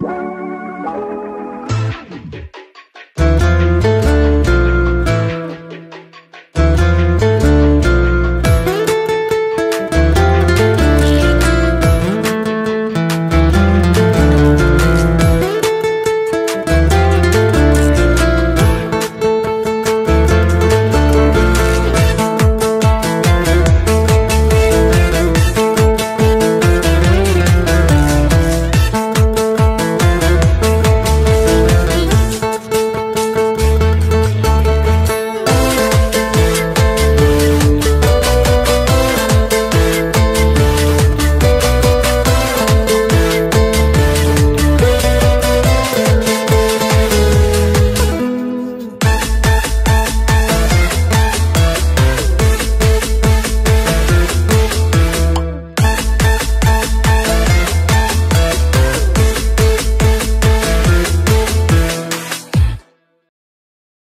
Bye.